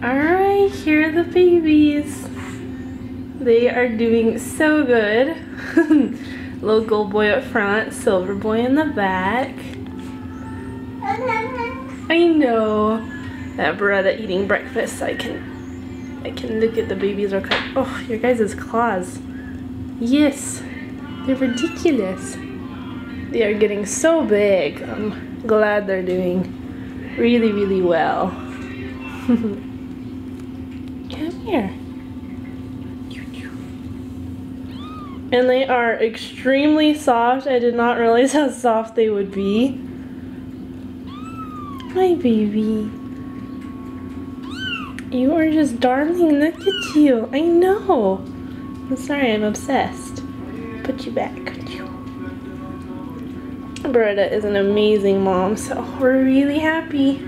Alright, here are the babies. They are doing so good. Little gold boy up front, silver boy in the back. I know that Beretta eating breakfast. I can, I can look at the babies are cut. Oh, your guys' claws. Yes, they're ridiculous. They are getting so big. I'm glad they're doing really, really well. Here. And they are extremely soft. I did not realize how soft they would be. Hi, baby. You are just darling. Look at you. I know. I'm sorry, I'm obsessed. Put you back. Beretta is an amazing mom, so we're really happy.